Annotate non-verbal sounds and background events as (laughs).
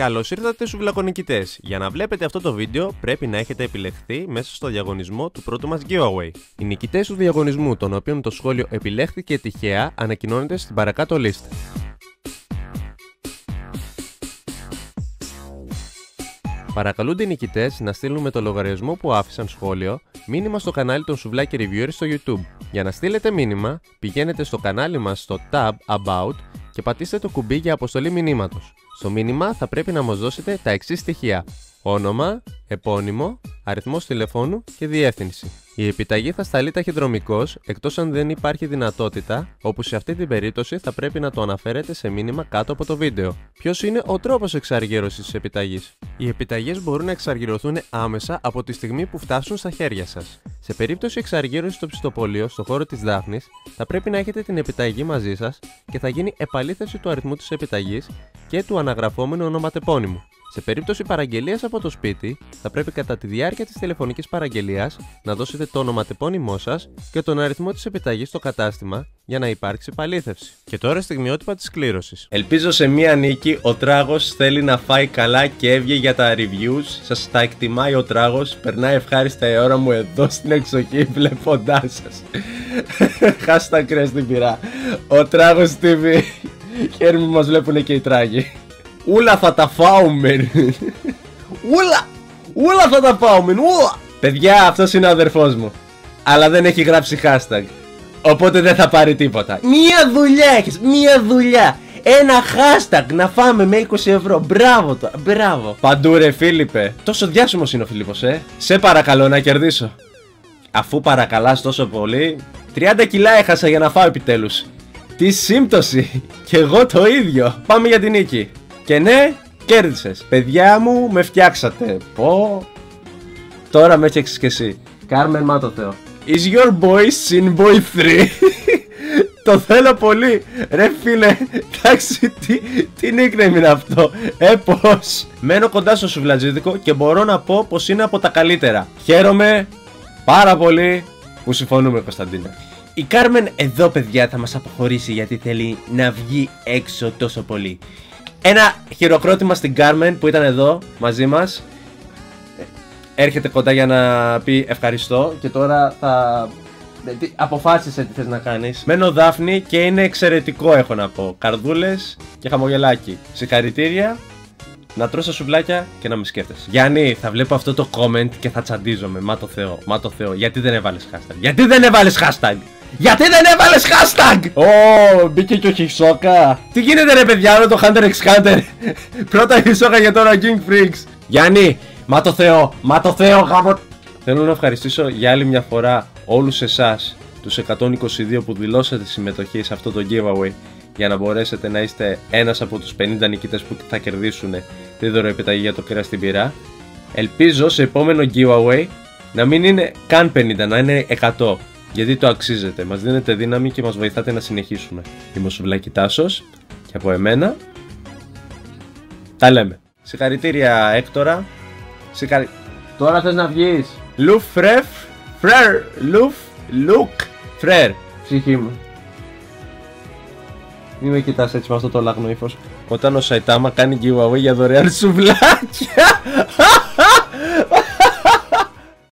Καλώς ήρθατε σουβλακονικητές. Για να βλέπετε αυτό το βίντεο πρέπει να έχετε επιλεχθεί μέσα στο διαγωνισμό του πρώτου μας giveaway. Οι νικητές του διαγωνισμού, των οποίων το σχόλιο επιλέχθηκε τυχαία, ανακοινώνεται στην παρακάτω λίστα. Παρακαλούνται οι νικητές να στείλουν με το λογαριασμό που άφησαν σχόλιο μήνυμα στο κανάλι των Σουβλάκη Reviewers στο YouTube. Για να στείλετε μήνυμα, πηγαίνετε στο κανάλι μας στο tab About και πατήστε το κουμπί για αποστολή μηνύματος. Στο μήνυμα θα πρέπει να μας δώσετε τα εξής στοιχεία. Όνομα, επώνυμο, αριθμός τηλεφώνου και διεύθυνση. Η επιταγή θα σταλεί ταχυδρομικώ εκτός αν δεν υπάρχει δυνατότητα, όπου σε αυτή την περίπτωση θα πρέπει να το αναφέρετε σε μήνυμα κάτω από το βίντεο. Ποιος είναι ο τρόπος εξαργύρωσης της επιταγής; Οι επιταγές μπορούν να εξαργυρωθούν άμεσα από τη στιγμή που φτάσουν στα χέρια σας. Σε περίπτωση εξαργύρωσης στο πιστοπολείο στο χώρο της Δάφνης, θα πρέπει να έχετε την επιταγή μαζί σας και θα γίνει επαλήθευση του αριθμού της επιταγής και του αναγραφόμενου ονοματεπώνυμου. Σε περίπτωση παραγγελίας από το σπίτι, θα πρέπει κατά τη διάρκεια της τηλεφωνικής παραγγελίας να δώσετε το ονοματεπώνυμό σας και τον αριθμό της επιταγής στο κατάστημα για να υπάρξει επαλήθευση. Και τώρα στιγμιότυπα της κλήρωσης. Ελπίζω σε μία νίκη ο τράγος θέλει να φάει καλά και έβγε για τα reviews. Σας τα εκτιμάει ο τράγος. Περνάει ευχάριστα η ώρα μου εδώ στην εξοχή βλέποντάς σας. Χάστα κρέα στην πυρά. Ο τράγος TV. Χαίρομαι που μας βλέπουν και οι τράγοι. Ούλα θα τα φάουμε. Ούλα! Ούλα θα τα φάουμε. Ούλα! Παιδιά, αυτός είναι ο αδερφός μου. Αλλά δεν έχει γράψει hashtag. Οπότε δεν θα πάρει τίποτα. Μία δουλειά έχεις. Μία δουλειά. Ένα hashtag να φάμε με 20 ευρώ. Μπράβο το. Μπράβο. Παντού ρε Φίλιππε. Τόσο διάσημος είναι ο Φίλιππος, ε. Σε παρακαλώ να κερδίσω. Αφού παρακαλάς τόσο πολύ, 30 κιλά έχασα για να φάω επιτέλους. Τι σύμπτωση. Και εγώ το ίδιο. Πάμε για την νίκη. Και ναι, κέρδισες. Παιδιά μου, με φτιάξατε. Πω. Τώρα με έφτιαξε κι εσύ. Κάρμεν, μα το Θεό. Is your boy sin boy 3? (laughs) το θέλω πολύ. Ρε φίλε, εντάξει, τι, τι nickname είναι αυτό; Ε, πώς; Μένω κοντά στο σουβλατζίδικο και μπορώ να πω πως είναι από τα καλύτερα. Χαίρομαι πάρα πολύ που συμφωνούμε, Κωνσταντίνα. Η Κάρμεν εδώ, παιδιά, θα μας αποχωρήσει γιατί θέλει να βγει έξω τόσο πολύ. Ένα χειροκρότημα στην Κάρμεν που ήταν εδώ μαζί μας Έρχεται κοντά για να πει ευχαριστώ και τώρα θα... Αποφάσισε τι θες να κάνεις Μένω Δάφνη και είναι εξαιρετικό έχω να πω Καρδούλες και χαμογελάκι Συγχαρητήρια να τρως τα σουβλάκια και να με σκέφτεσαι. Γιάννη, θα βλέπω αυτό το comment και θα τσαντίζομαι. Μα το Θεό, μα το Θεό. Γιατί δεν έβαλες hashtag; Γιατί δεν έβαλες hashtag; Γιατί δεν έβαλες hashtag! Ω, μπήκε και ο Χισόκα. Τι γίνεται ρε παιδιά με το Hunter x Hunter. (laughs) Πρώτα Χισόκα για τώρα King Freaks. Γιάννη, μα το Θεό, μα το Θεό γάμο. Θέλω να ευχαριστήσω για άλλη μια φορά όλους εσάς τους 122 που δηλώσατε συμμετοχή σε αυτό το giveaway για να μπορέσετε να είστε ένας από τους 50 νικητές που θα κερδίσουν τη δωροεπιταγή για το κρέα στην πυρά. Ελπίζω σε επόμενο giveaway να μην είναι καν 50, να είναι 100 γιατί το αξίζετε. Μας δίνετε δύναμη και μας βοηθάτε να συνεχίσουμε. Είμαι ο Σουβλάκη Τάσος και από εμένα τα λέμε. Συγχαρητήρια Έκτορα. Συγχαρη... Τώρα θες να βγεις. Λουφ φρεφ. Φρέρ. Λουφ. Λουκ. Φρέρ. Ψυχή μου. Μην με κοιτάς έτσι με αυτό το λάγνο ύφος. Όταν ο Σαϊτάμα κάνει giveaway για δωρεάν σουβλάκια. (laughs)